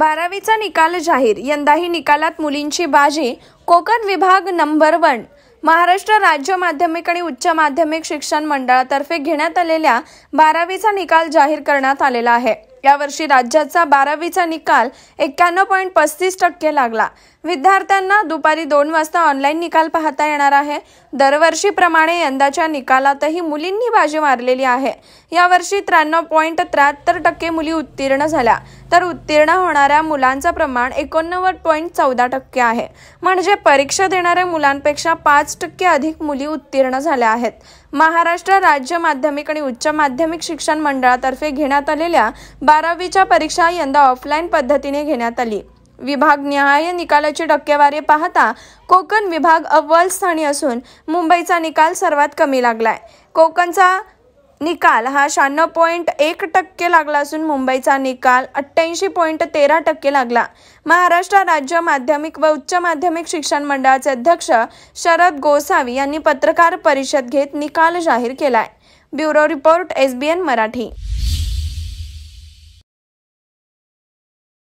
बारावीचा निकाल जाहीर. यंदाही निकालात मुलींची बाजी. कोकण विभाग नंबर वन. महाराष्ट्र राज्य माध्यमिक आणि उच्च माध्यमिक शिक्षण मंडळातर्फे घेण्यात आलेल्या बारावीचा निकाल जाहीर करण्यात आलेला आहे. यावर्षी राज्याचा बारावीचा निकाल एक्क्याण्णव पॉईंट पस्तीस टक्के लागला. विद्यार्थ्यांना दुपारी दोन वाजता ऑनलाईन निकाल पाहता येणार आहे. दरवर्षीप्रमाणे यंदाच्या निकालातही मुलींनी बाजी मारलेली आहे. यावर्षी त्र्याण्णव पॉईंट त्र्याहत्तर टक्के मुली उत्तीर्ण झाल्या. तर उत्तीर्ण होणाऱ्या मुलांचं प्रमाण एकोणनव्वद पॉईंट चौदा टक्के आहे. म्हणजे परीक्षा देणाऱ्या मुलांपेक्षा पाच टक्के अधिक मुली उत्तीर्ण झाल्या आहेत. महाराष्ट्र राज्य माध्यमिक आणि उच्च माध्यमिक शिक्षण मंडळातर्फे घेण्यात आलेल्या बारावीच्या परीक्षा यंदा ऑफलाईन पद्धतीने घेण्यात आली. विभागनिहाय निकालाची टक्केवारी पाहता कोकण विभाग अव्वल स्थानी असून मुंबईचा निकाल सर्वात कमी लागलाय. कोकणचा निकाल हा शहाण्णव पॉईंट एक टक्के लागला असून मुंबईचा निकाल अठ्ठ्याऐंशी पॉईंट तेरा टक्के लागला. महाराष्ट्र राज्य माध्यमिक व उच्च माध्यमिक शिक्षण मंडळाचे अध्यक्ष शरद गोसावी यांनी पत्रकार परिषद घेत निकाल जाहीर केलाय. Bureau report SBN Marathi.